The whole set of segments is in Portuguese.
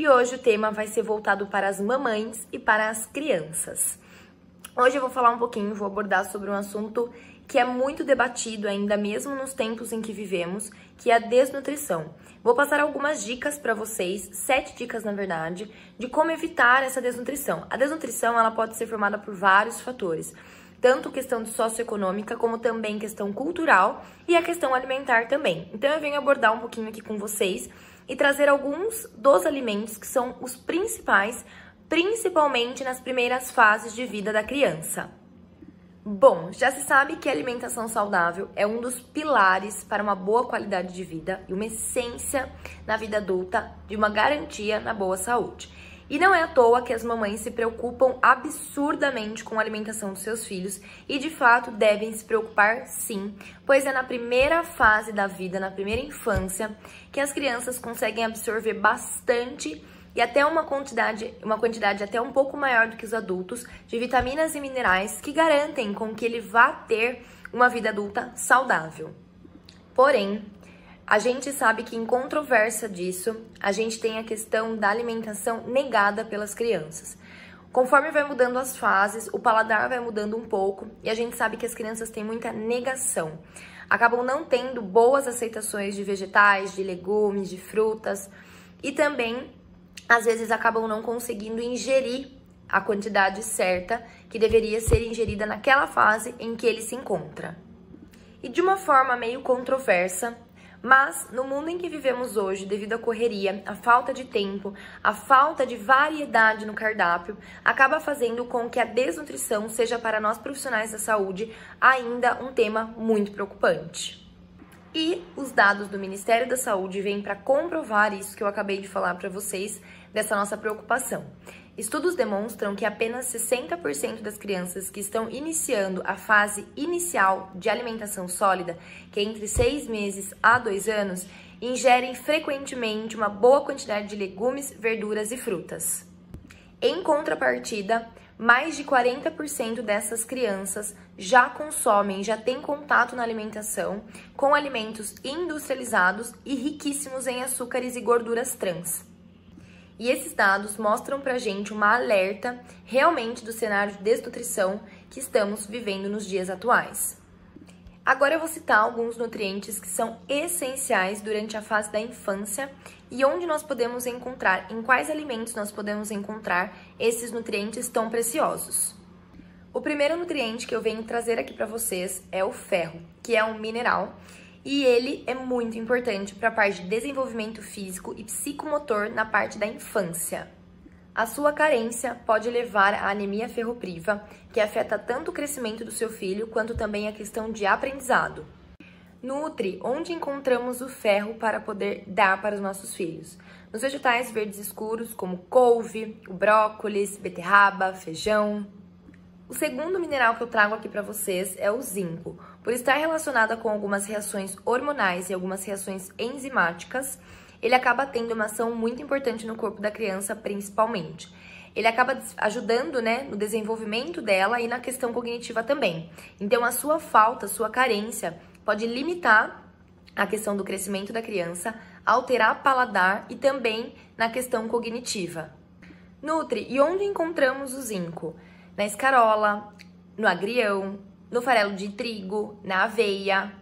e hoje o tema vai ser voltado para as mamães e para as crianças. Hoje eu vou falar um pouquinho, vou abordar sobre um assunto que é muito debatido ainda mesmo nos tempos em que vivemos, que é a desnutrição. Vou passar algumas dicas para vocês, sete dicas na verdade, de como evitar essa desnutrição. A desnutrição ela pode ser formada por vários fatores, tanto questão socioeconômica como também questão cultural e a questão alimentar também. Então eu venho abordar um pouquinho aqui com vocês e trazer alguns dos alimentos que são os principais, principalmente nas primeiras fases de vida da criança. Bom, já se sabe que a alimentação saudável é um dos pilares para uma boa qualidade de vida e uma essência na vida adulta de uma garantia na boa saúde. E não é à toa que as mamães se preocupam absurdamente com a alimentação dos seus filhos e de fato devem se preocupar sim, pois é na primeira fase da vida, na primeira infância, que as crianças conseguem absorver bastante e até uma quantidade, uma quantidade até um pouco maior do que os adultos de vitaminas e minerais que garantem com que ele vá ter uma vida adulta saudável. Porém, a gente sabe que em controvérsia disso, a gente tem a questão da alimentação negada pelas crianças. Conforme vai mudando as fases, o paladar vai mudando um pouco e a gente sabe que as crianças têm muita negação. Acabam não tendo boas aceitações de vegetais, de legumes, de frutas e também às vezes acabam não conseguindo ingerir a quantidade certa que deveria ser ingerida naquela fase em que ele se encontra. E de uma forma meio controversa, mas no mundo em que vivemos hoje, devido à correria, à falta de tempo, à falta de variedade no cardápio, acaba fazendo com que a desnutrição seja para nós profissionais da saúde ainda um tema muito preocupante. E os dados do Ministério da Saúde vêm para comprovar isso que eu acabei de falar para vocês, dessa nossa preocupação. Estudos demonstram que apenas 60% das crianças que estão iniciando a fase inicial de alimentação sólida, que é entre 6 meses a 2 anos, ingerem frequentemente uma boa quantidade de legumes, verduras e frutas. Em contrapartida, mais de 40% dessas crianças já consomem, já têm contato na alimentação com alimentos industrializados e riquíssimos em açúcares e gorduras trans. E esses dados mostram pra gente uma alerta realmente do cenário de desnutrição que estamos vivendo nos dias atuais. Agora eu vou citar alguns nutrientes que são essenciais durante a fase da infância e onde nós podemos encontrar, em quais alimentos nós podemos encontrar esses nutrientes tão preciosos. O primeiro nutriente que eu venho trazer aqui para vocês é o ferro, que é um mineral e ele é muito importante para a parte de desenvolvimento físico e psicomotor na parte da infância. A sua carência pode levar à anemia ferropriva, que afeta tanto o crescimento do seu filho quanto também a questão de aprendizado. Nutre onde encontramos o ferro para poder dar para os nossos filhos. Nos vegetais verdes escuros, como couve, o brócolis, beterraba, feijão. O segundo mineral que eu trago aqui para vocês é o zinco. Por estar relacionada com algumas reações hormonais e algumas reações enzimáticas, ele acaba tendo uma ação muito importante no corpo da criança, principalmente. Ele acaba ajudando, né, no desenvolvimento dela e na questão cognitiva também. Então, a sua falta, a sua carência pode limitar a questão do crescimento da criança, alterar paladar e também na questão cognitiva. Nutri, e onde encontramos o zinco? Na escarola, no agrião, no farelo de trigo, na aveia,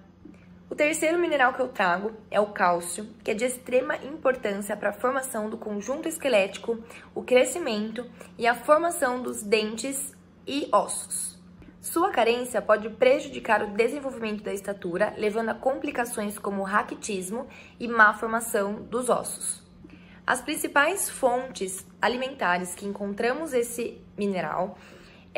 o terceiro mineral que eu trago é o cálcio, que é de extrema importância para a formação do conjunto esquelético, o crescimento e a formação dos dentes e ossos. Sua carência pode prejudicar o desenvolvimento da estatura, levando a complicações como raquitismo e má formação dos ossos. As principais fontes alimentares que encontramos esse mineral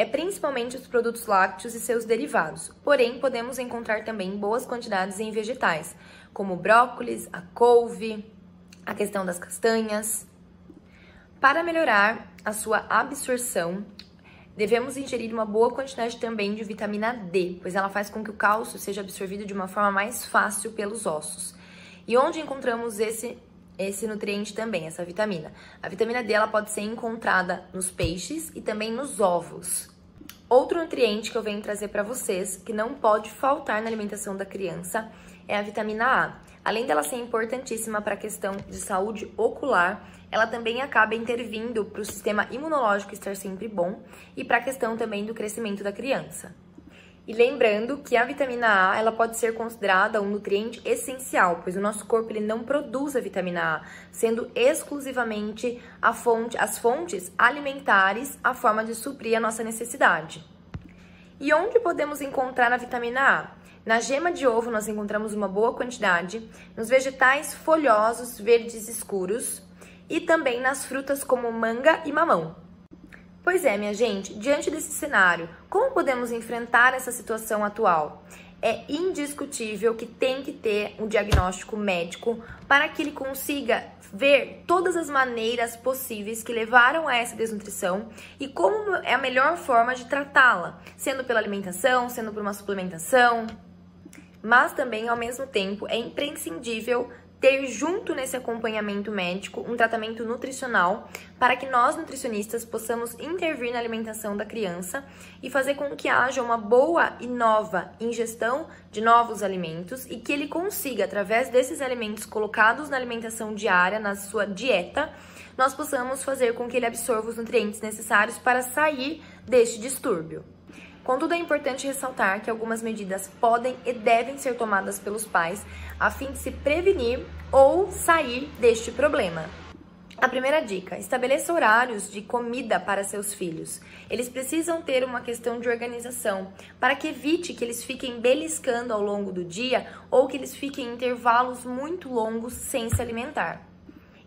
é principalmente os produtos lácteos e seus derivados, porém podemos encontrar também boas quantidades em vegetais, como brócolis, a couve, a questão das castanhas. Para melhorar a sua absorção, devemos ingerir uma boa quantidade também de vitamina D, pois ela faz com que o cálcio seja absorvido de uma forma mais fácil pelos ossos. E onde encontramos esse esse nutriente também, essa vitamina. A vitamina D ela pode ser encontrada nos peixes e também nos ovos. Outro nutriente que eu venho trazer para vocês, que não pode faltar na alimentação da criança, é a vitamina A. Além dela ser importantíssima para a questão de saúde ocular, ela também acaba intervindo para o sistema imunológico estar sempre bom e para a questão também do crescimento da criança. E lembrando que a vitamina A ela pode ser considerada um nutriente essencial, pois o nosso corpo ele não produz a vitamina A, sendo exclusivamente a fonte, as fontes alimentares a forma de suprir a nossa necessidade. E onde podemos encontrar a vitamina A? Na gema de ovo nós encontramos uma boa quantidade, nos vegetais folhosos verdes escuros e também nas frutas como manga e mamão. Pois é, minha gente, diante desse cenário, como podemos enfrentar essa situação atual? É indiscutível que tem que ter um diagnóstico médico para que ele consiga ver todas as maneiras possíveis que levaram a essa desnutrição e como é a melhor forma de tratá-la, sendo pela alimentação, sendo por uma suplementação. Mas também, ao mesmo tempo, é imprescindível ter junto nesse acompanhamento médico um tratamento nutricional para que nós nutricionistas possamos intervir na alimentação da criança e fazer com que haja uma boa e nova ingestão de novos alimentos e que ele consiga, através desses alimentos colocados na alimentação diária, na sua dieta, nós possamos fazer com que ele absorva os nutrientes necessários para sair deste distúrbio. Contudo, é importante ressaltar que algumas medidas podem e devem ser tomadas pelos pais a fim de se prevenir ou sair deste problema. A primeira dica: estabeleça horários de comida para seus filhos. Eles precisam ter uma questão de organização para que evite que eles fiquem beliscando ao longo do dia ou que eles fiquem em intervalos muito longos sem se alimentar.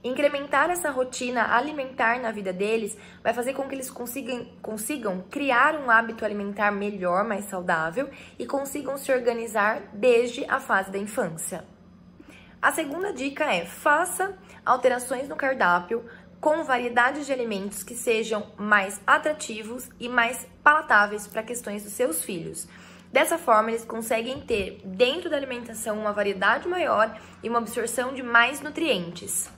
Incrementar essa rotina alimentar na vida deles vai fazer com que eles consigam, consigam criar um hábito alimentar melhor, mais saudável e consigam se organizar desde a fase da infância. A segunda dica é: faça alterações no cardápio com variedades de alimentos que sejam mais atrativos e mais palatáveis para questões dos seus filhos. Dessa forma, eles conseguem ter dentro da alimentação uma variedade maior e uma absorção de mais nutrientes.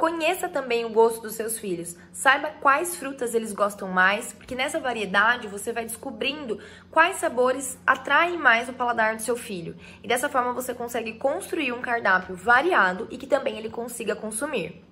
Conheça também o gosto dos seus filhos. Saiba quais frutas eles gostam mais, porque nessa variedade você vai descobrindo quais sabores atraem mais o paladar do seu filho. E dessa forma você consegue construir um cardápio variado e que também ele consiga consumir.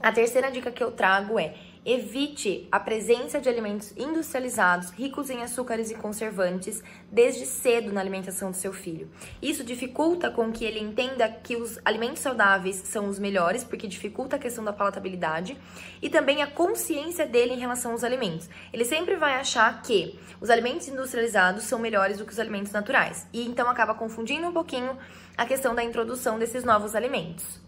A terceira dica que eu trago é Evite a presença de alimentos industrializados ricos em açúcares e conservantes desde cedo na alimentação do seu filho. Isso dificulta com que ele entenda que os alimentos saudáveis são os melhores, porque dificulta a questão da palatabilidade e também a consciência dele em relação aos alimentos. Ele sempre vai achar que os alimentos industrializados são melhores do que os alimentos naturais e então acaba confundindo um pouquinho a questão da introdução desses novos alimentos.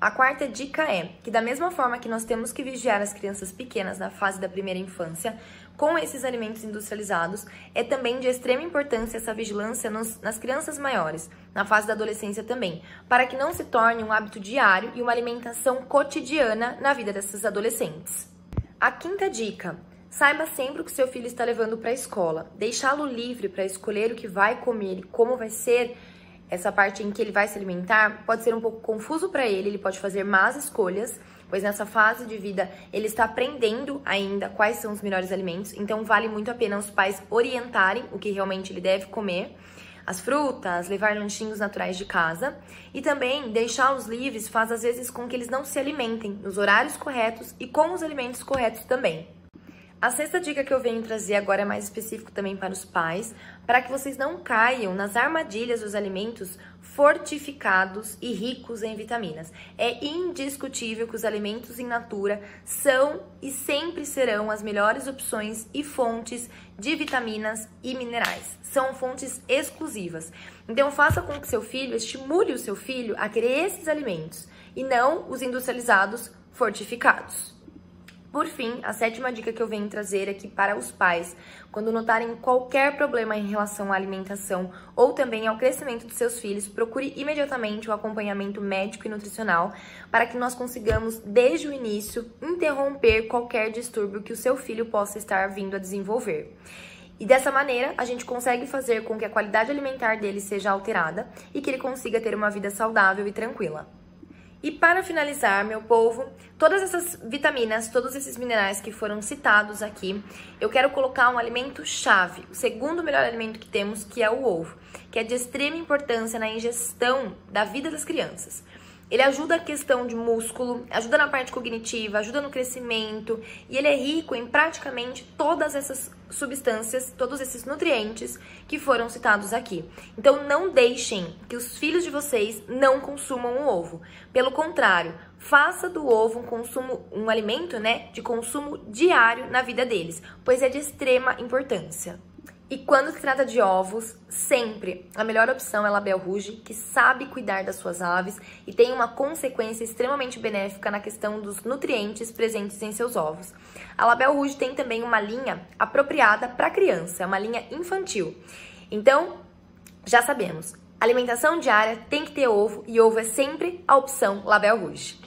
A quarta dica é que, da mesma forma que nós temos que vigiar as crianças pequenas na fase da primeira infância com esses alimentos industrializados, é também de extrema importância essa vigilância nos, nas crianças maiores, na fase da adolescência também, para que não se torne um hábito diário e uma alimentação cotidiana na vida dessas adolescentes. A quinta dica. Saiba sempre o que seu filho está levando para a escola. Deixá-lo livre para escolher o que vai comer e como vai ser essa parte em que ele vai se alimentar pode ser um pouco confuso para ele, ele pode fazer más escolhas, pois nessa fase de vida ele está aprendendo ainda quais são os melhores alimentos, então vale muito a pena os pais orientarem o que realmente ele deve comer, as frutas, levar lanchinhos naturais de casa e também deixá-los livres faz às vezes com que eles não se alimentem nos horários corretos e com os alimentos corretos também. A sexta dica que eu venho trazer agora é mais específico também para os pais, para que vocês não caiam nas armadilhas dos alimentos fortificados e ricos em vitaminas. É indiscutível que os alimentos em natura são e sempre serão as melhores opções e fontes de vitaminas e minerais. São fontes exclusivas. Então faça com que seu filho estimule o seu filho a querer esses alimentos e não os industrializados fortificados. Por fim, a sétima dica que eu venho trazer aqui para os pais, quando notarem qualquer problema em relação à alimentação ou também ao crescimento dos seus filhos, procure imediatamente o acompanhamento médico e nutricional para que nós consigamos, desde o início, interromper qualquer distúrbio que o seu filho possa estar vindo a desenvolver. E dessa maneira, a gente consegue fazer com que a qualidade alimentar dele seja alterada e que ele consiga ter uma vida saudável e tranquila. E para finalizar, meu povo, todas essas vitaminas, todos esses minerais que foram citados aqui, eu quero colocar um alimento chave, o segundo melhor alimento que temos, que é o ovo, que é de extrema importância na ingestão da vida das crianças. Ele ajuda a questão de músculo, ajuda na parte cognitiva, ajuda no crescimento e ele é rico em praticamente todas essas substâncias, todos esses nutrientes que foram citados aqui. Então não deixem que os filhos de vocês não consumam o ovo. Pelo contrário, faça do ovo um consumo, um alimento, né, de consumo diário na vida deles, pois é de extrema importância. E quando se trata de ovos, sempre a melhor opção é a Label Rouge, que sabe cuidar das suas aves e tem uma consequência extremamente benéfica na questão dos nutrientes presentes em seus ovos. A Label Rouge tem também uma linha apropriada para criança, é uma linha infantil. Então, já sabemos, alimentação diária tem que ter ovo e ovo é sempre a opção Label Rouge.